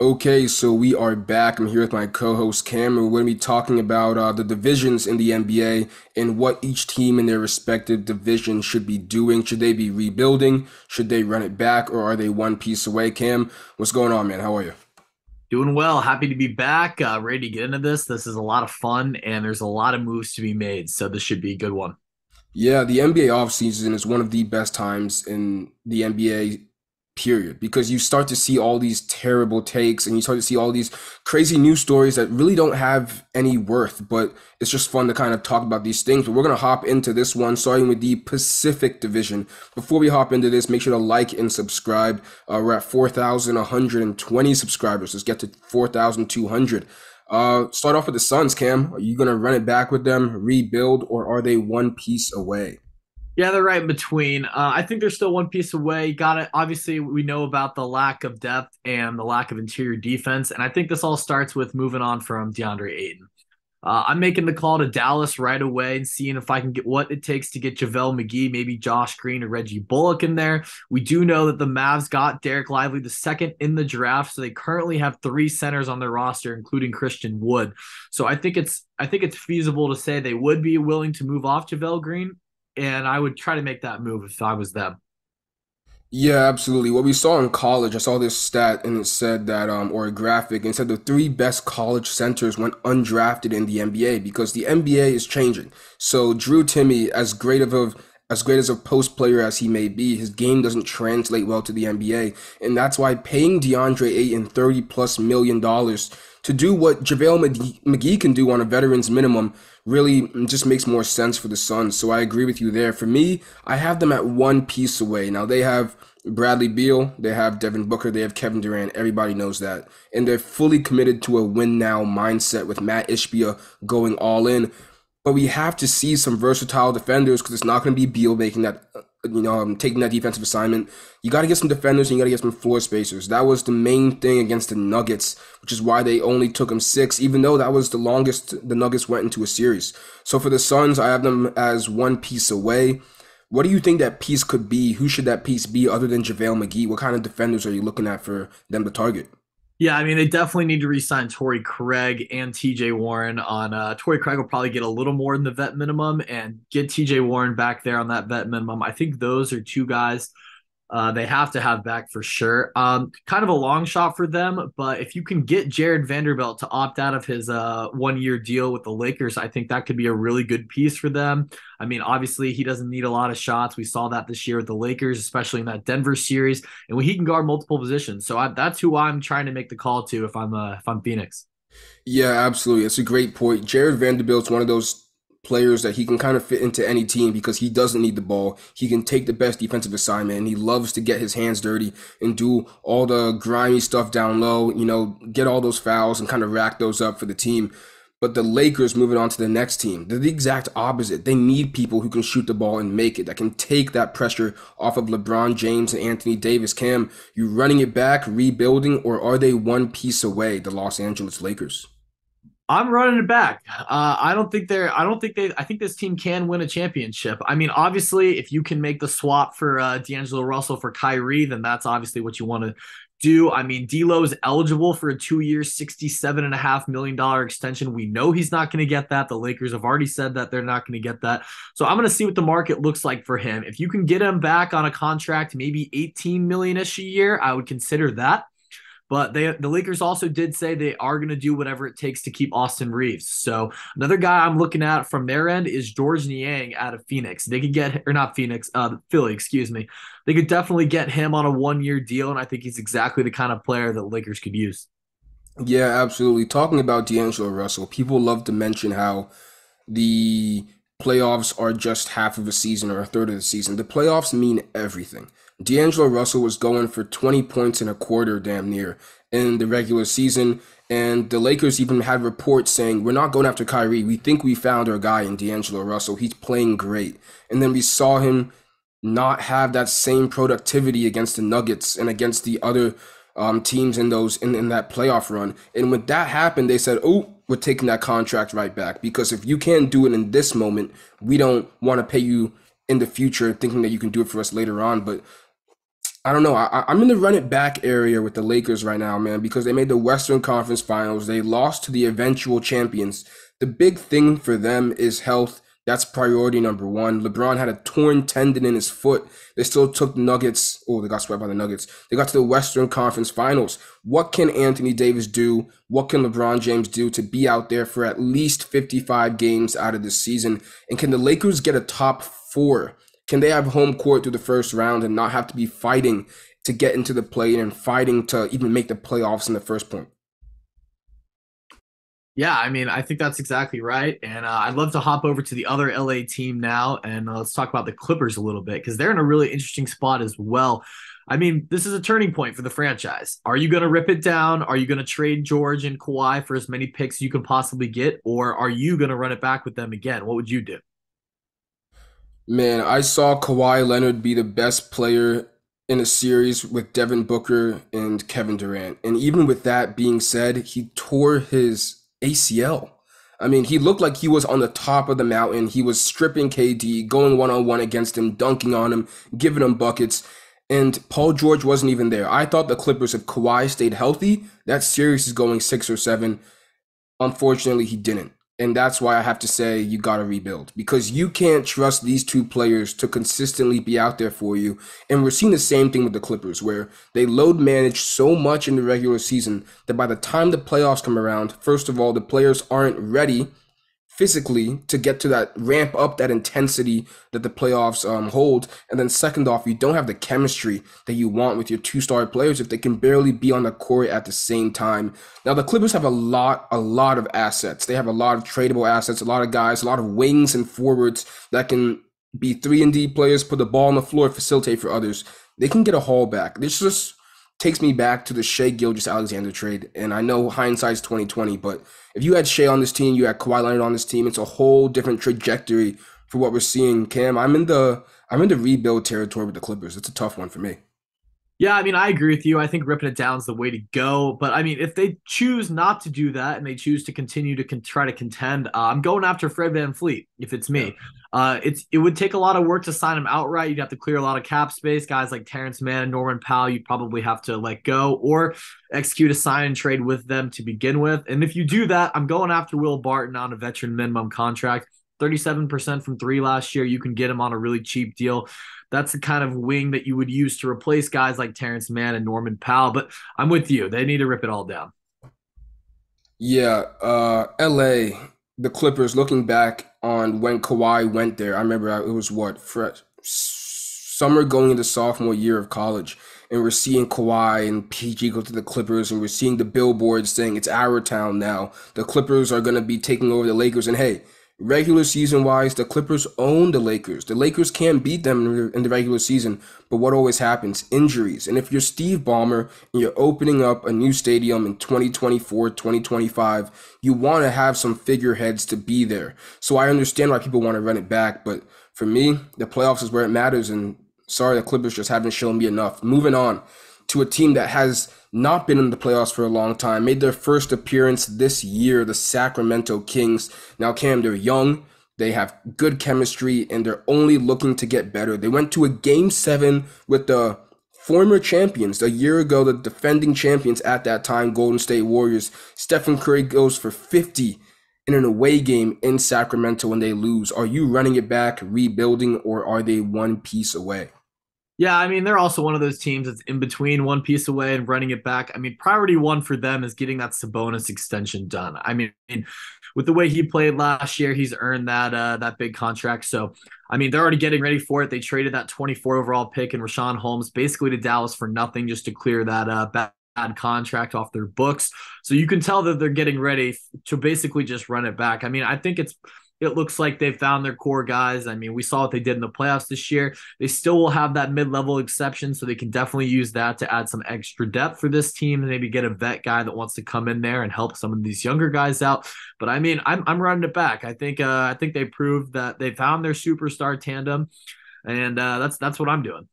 Okay, so we are back. I'm here with my co-host Cam. We're going to be talking about uh, the divisions in the NBA and what each team in their respective division should be doing. Should they be rebuilding? Should they run it back, or are they one piece away? Cam, what's going on, man? How are you? Doing well. Happy to be back. Uh, ready to get into this. This is a lot of fun, and there's a lot of moves to be made. So this should be a good one. Yeah, the NBA offseason is one of the best times in the NBA period because you start to see all these terrible takes and you start to see all these crazy news stories that really don't have any worth but it's just fun to kind of talk about these things. But we're going to hop into this one starting with the pacific division. Before we hop into this make sure to like and subscribe. Uh, we're at 4120 subscribers. Let's get to 4200 uh, start off with the suns cam. Are you going to run it back with them rebuild or are they one piece away yeah, they're right in between. Uh, I think they're still one piece away. Got it. Obviously, we know about the lack of depth and the lack of interior defense, and I think this all starts with moving on from DeAndre Ayton. Uh, I'm making the call to Dallas right away and seeing if I can get what it takes to get JaVale McGee, maybe Josh Green or Reggie Bullock in there. We do know that the Mavs got Dereck Lively the second in the draft, so they currently have three centers on their roster, including Christian Wood. So I think it's I think it's feasible to say they would be willing to move off JaVale Green and I would try to make that move if I was them. Yeah, absolutely. What we saw in college, I saw this stat and it said that, um, or a graphic, and said the three best college centers went undrafted in the NBA because the NBA is changing. So Drew Timme, as great of a as great as a post player as he may be, his game doesn't translate well to the NBA, and that's why paying DeAndre Ayton thirty plus million dollars to do what JaVale McGee can do on a veteran's minimum really just makes more sense for the Suns. So I agree with you there. For me, I have them at one piece away. Now they have Bradley Beal, they have Devin Booker, they have Kevin Durant. Everybody knows that. And they're fully committed to a win now mindset with Matt Ishbia going all in. But we have to see some versatile defenders because it's not going to be Beal making that you know, um, taking that defensive assignment. You got to get some defenders and you got to get some floor spacers. That was the main thing against the Nuggets, which is why they only took them six, even though that was the longest the Nuggets went into a series. So for the Suns, I have them as one piece away. What do you think that piece could be? Who should that piece be other than JaVale McGee? What kind of defenders are you looking at for them to target? Yeah, I mean, they definitely need to re-sign Torrey Craig and TJ Warren on uh Torrey Craig will probably get a little more than the vet minimum and get TJ Warren back there on that vet minimum. I think those are two guys uh, they have to have back for sure. Um, kind of a long shot for them, but if you can get Jarred Vanderbilt to opt out of his uh, one year deal with the Lakers, I think that could be a really good piece for them. I mean, obviously, he doesn't need a lot of shots. We saw that this year with the Lakers, especially in that Denver series, and he can guard multiple positions. So I, that's who I'm trying to make the call to if I'm uh, if I'm Phoenix. Yeah, absolutely. It's a great point. Jarred Vanderbilt's one of those players that he can kind of fit into any team because he doesn't need the ball. He can take the best defensive assignment and he loves to get his hands dirty and do all the grimy stuff down low, you know, get all those fouls and kind of rack those up for the team. But the Lakers moving on to the next team, they're the exact opposite. They need people who can shoot the ball and make it, that can take that pressure off of LeBron James and Anthony Davis. Cam, you running it back, rebuilding, or are they one piece away, the Los Angeles Lakers? I'm running it back. Uh, I don't think they're. I don't think they. I think this team can win a championship. I mean, obviously, if you can make the swap for uh, D'Angelo Russell for Kyrie, then that's obviously what you want to do. I mean, D'Lo is eligible for a two-year, sixty-seven and a half million dollar extension. We know he's not going to get that. The Lakers have already said that they're not going to get that. So I'm going to see what the market looks like for him. If you can get him back on a contract, maybe eighteen million ish a year, I would consider that. But they the Lakers also did say they are going to do whatever it takes to keep Austin Reaves. So another guy I'm looking at from their end is Georges Niang out of Phoenix. They could get or not Phoenix, uh, Philly, excuse me. They could definitely get him on a one year deal, and I think he's exactly the kind of player that Lakers could use. Yeah, absolutely. Talking about D'Angelo Russell, people love to mention how the playoffs are just half of a season or a third of the season. The playoffs mean everything. D'Angelo Russell was going for 20 points in a quarter, damn near, in the regular season. And the Lakers even had reports saying, We're not going after Kyrie. We think we found our guy in D'Angelo Russell. He's playing great. And then we saw him not have that same productivity against the Nuggets and against the other um, teams in those in, in that playoff run. And when that happened, they said, Oh, we're taking that contract right back. Because if you can't do it in this moment, we don't want to pay you in the future thinking that you can do it for us later on. But I don't know. I, I'm in the run it back area with the Lakers right now, man, because they made the Western Conference Finals. They lost to the eventual champions. The big thing for them is health. That's priority number one. LeBron had a torn tendon in his foot. They still took Nuggets. Oh, they got swept by the Nuggets. They got to the Western Conference Finals. What can Anthony Davis do? What can LeBron James do to be out there for at least 55 games out of this season? And can the Lakers get a top four? Can they have home court through the first round and not have to be fighting to get into the play and fighting to even make the playoffs in the first point? Yeah, I mean, I think that's exactly right. And uh, I'd love to hop over to the other LA team now and uh, let's talk about the Clippers a little bit because they're in a really interesting spot as well. I mean, this is a turning point for the franchise. Are you going to rip it down? Are you going to trade George and Kawhi for as many picks you can possibly get? Or are you going to run it back with them again? What would you do? Man, I saw Kawhi Leonard be the best player in a series with Devin Booker and Kevin Durant. And even with that being said, he tore his ACL. I mean, he looked like he was on the top of the mountain. He was stripping KD, going one on one against him, dunking on him, giving him buckets. And Paul George wasn't even there. I thought the Clippers, if Kawhi stayed healthy, that series is going six or seven. Unfortunately, he didn't. And that's why I have to say you got to rebuild because you can't trust these two players to consistently be out there for you. And we're seeing the same thing with the Clippers, where they load manage so much in the regular season that by the time the playoffs come around, first of all, the players aren't ready physically to get to that ramp up that intensity that the playoffs um, hold. And then second off, you don't have the chemistry that you want with your two star players if they can barely be on the court at the same time. Now the Clippers have a lot, a lot of assets. They have a lot of tradable assets, a lot of guys, a lot of wings and forwards that can be three and D players, put the ball on the floor, facilitate for others. They can get a haul back. This just takes me back to the Shai Gilgeous-Alexander trade. And I know hindsight's 2020, but if you had Shai on this team, you had Kawhi Leonard on this team, it's a whole different trajectory for what we're seeing. Cam, I'm in the I'm in the rebuild territory with the Clippers. It's a tough one for me. Yeah, I mean, I agree with you. I think ripping it down is the way to go. But I mean, if they choose not to do that and they choose to continue to con- try to contend, uh, I'm going after Fred VanVleet if it's me. Yeah. Uh, it's it would take a lot of work to sign him outright. You'd have to clear a lot of cap space. Guys like Terance Mann, Norman Powell, you'd probably have to let go or execute a sign and trade with them to begin with. And if you do that, I'm going after Will Barton on a veteran minimum contract. 37% from three last year. You can get him on a really cheap deal that's the kind of wing that you would use to replace guys like Terance Mann and Norman Powell. But I'm with you. They need to rip it all down. Yeah, uh, LA, the Clippers, looking back on when Kawhi went there, I remember it was what, fresh, summer going into sophomore year of college. And we're seeing Kawhi and PG go to the Clippers, and we're seeing the billboards saying it's our town now. The Clippers are going to be taking over the Lakers. And hey, Regular season wise, the Clippers own the Lakers. The Lakers can beat them in the regular season, but what always happens? Injuries. And if you're Steve Ballmer and you're opening up a new stadium in 2024, 2025, you want to have some figureheads to be there. So I understand why people want to run it back, but for me, the playoffs is where it matters. And sorry, the Clippers just haven't shown me enough. Moving on to a team that has not been in the playoffs for a long time, made their first appearance this year, the Sacramento Kings. Now, Cam, they're young, they have good chemistry, and they're only looking to get better. They went to a game seven with the former champions, a year ago, the defending champions at that time, Golden State Warriors. Stephen Curry goes for 50 in an away game in Sacramento when they lose. Are you running it back, rebuilding, or are they one piece away? Yeah, I mean, they're also one of those teams that's in between one piece away and running it back. I mean, priority one for them is getting that Sabonis extension done. I mean, with the way he played last year, he's earned that uh, that big contract. So, I mean, they're already getting ready for it. They traded that 24 overall pick and Richaun Holmes basically to Dallas for nothing just to clear that uh, bad contract off their books. So you can tell that they're getting ready to basically just run it back. I mean, I think it's it looks like they've found their core guys. I mean, we saw what they did in the playoffs this year. They still will have that mid level exception, so they can definitely use that to add some extra depth for this team and maybe get a vet guy that wants to come in there and help some of these younger guys out. But I mean, I'm, I'm running it back. I think uh, I think they proved that they found their superstar tandem, and uh, that's that's what I'm doing.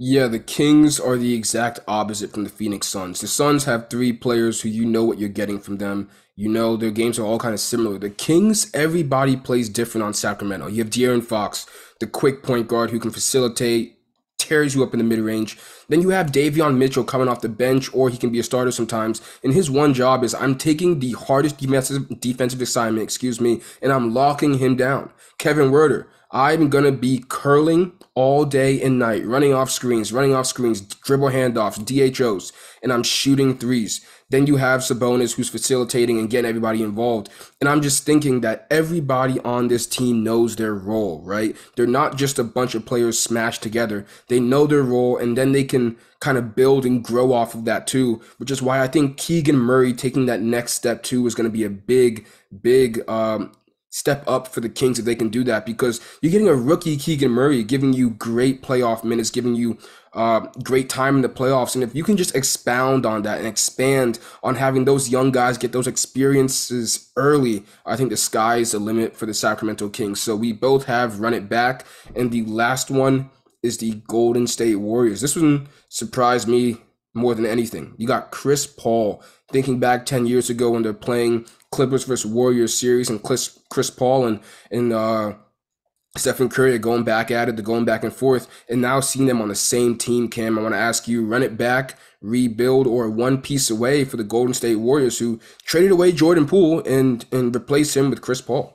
Yeah, the Kings are the exact opposite from the Phoenix Suns. The Suns have three players who you know what you're getting from them. You know their games are all kind of similar. The Kings, everybody plays different on Sacramento. You have De'Aaron Fox, the quick point guard who can facilitate, tears you up in the mid range. Then you have Davion Mitchell coming off the bench, or he can be a starter sometimes. And his one job is I'm taking the hardest defensive defensive assignment, excuse me, and I'm locking him down. Kevin Huerter, I'm gonna be curling all day and night, running off screens, running off screens, dribble handoffs, DHOs, and I'm shooting threes. Then you have Sabonis who's facilitating and getting everybody involved. And I'm just thinking that everybody on this team knows their role, right? They're not just a bunch of players smashed together. They know their role and then they can kind of build and grow off of that too, which is why I think Keegan Murray taking that next step too is going to be a big, big um, step up for the Kings if they can do that because you're getting a rookie Keegan Murray giving you great playoff minutes, giving you uh, great time in the playoffs. And if you can just expound on that and expand on having those young guys get those experiences early, I think the sky is the limit for the Sacramento Kings. So we both have run it back. And the last one is the Golden State Warriors. This one surprised me more than anything. You got Chris Paul thinking back 10 years ago when they're playing Clippers versus Warriors series and Chris, Chris Paul and, and uh, Stephen Curry are going back at it, they're going back and forth, and now seeing them on the same team, Cam, I want to ask you, run it back, rebuild, or one piece away for the Golden State Warriors who traded away Jordan Poole and and replaced him with Chris Paul.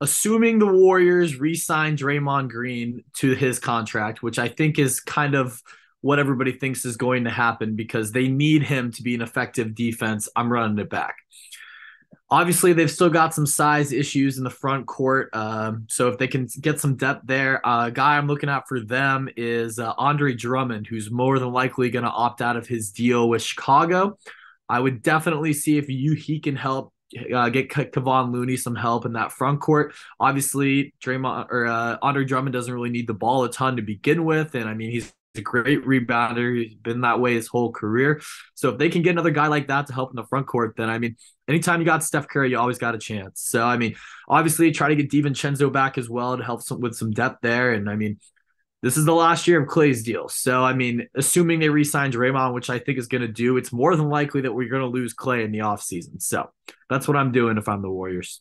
Assuming the Warriors re-sign Draymond Green to his contract, which I think is kind of what everybody thinks is going to happen because they need him to be an effective defense. I'm running it back. Obviously, they've still got some size issues in the front court. Um, so if they can get some depth there, a uh, guy I'm looking at for them is uh, Andre Drummond, who's more than likely going to opt out of his deal with Chicago. I would definitely see if you he can help uh, get Kevon Looney some help in that front court. Obviously, Draymond or uh, Andre Drummond doesn't really need the ball a ton to begin with, and I mean he's a great rebounder. He's been that way his whole career. So if they can get another guy like that to help in the front court, then I mean, anytime you got Steph Curry, you always got a chance. So I mean, obviously try to get DiVincenzo back as well to help some, with some depth there. And I mean, this is the last year of Clay's deal. So I mean, assuming they re-sign Draymond, which I think is going to do, it's more than likely that we're going to lose Clay in the offseason. So that's what I'm doing if I'm the Warriors.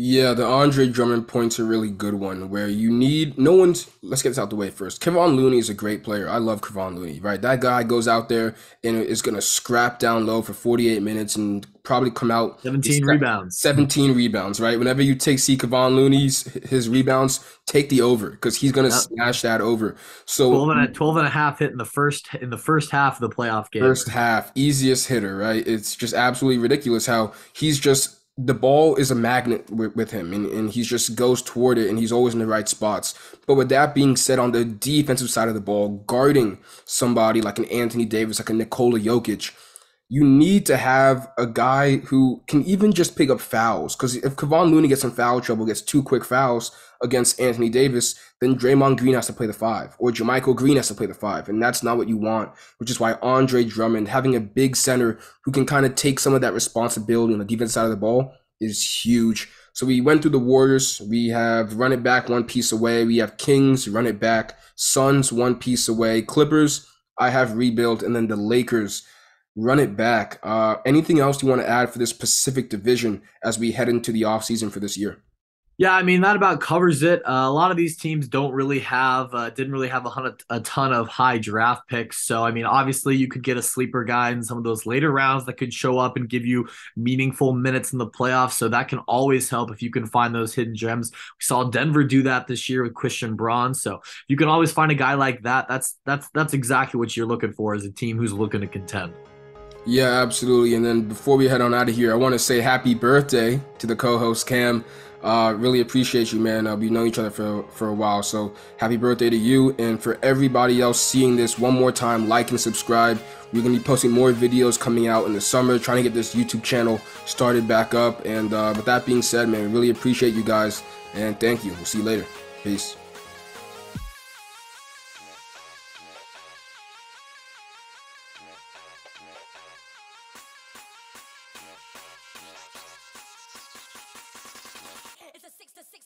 Yeah, the Andre Drummond point's a really good one where you need no one's let's get this out the way first. Kevon Looney is a great player. I love Kevon Looney, right? That guy goes out there and is gonna scrap down low for 48 minutes and probably come out 17 rebounds. 17 rebounds, right? Whenever you take see Kevon Looney's his rebounds, take the over because he's gonna yep. smash that over. So 12 and, a, 12 and a half hit in the first in the first half of the playoff game. First half, easiest hitter, right? It's just absolutely ridiculous how he's just the ball is a magnet with, with him and, and he just goes toward it and he's always in the right spots. But with that being said, on the defensive side of the ball, guarding somebody like an Anthony Davis, like a Nikola Jokic, you need to have a guy who can even just pick up fouls. Because if Kevon Looney gets in foul trouble, gets two quick fouls against Anthony Davis, then Draymond Green has to play the five, or JaMychal Green has to play the five, and that's not what you want. Which is why Andre Drummond having a big center who can kind of take some of that responsibility on the defense side of the ball is huge. So we went through the Warriors. We have run it back one piece away. We have Kings run it back. Suns one piece away. Clippers I have rebuilt, and then the Lakers run it back. Uh, anything else you want to add for this Pacific division as we head into the offseason for this year? Yeah, I mean that about covers it. Uh, a lot of these teams don't really have, uh, didn't really have a, a ton of high draft picks. So I mean, obviously you could get a sleeper guy in some of those later rounds that could show up and give you meaningful minutes in the playoffs. So that can always help if you can find those hidden gems. We saw Denver do that this year with Christian Braun. So you can always find a guy like that. That's that's that's exactly what you're looking for as a team who's looking to contend. Yeah, absolutely. And then before we head on out of here, I want to say happy birthday to the co-host Cam. Uh, really appreciate you, man. Uh, we know each other for for a while, so happy birthday to you and for everybody else seeing this one more time. Like and subscribe. We're gonna be posting more videos coming out in the summer, trying to get this YouTube channel started back up. And uh, with that being said, man, really appreciate you guys and thank you. We'll see you later. Peace.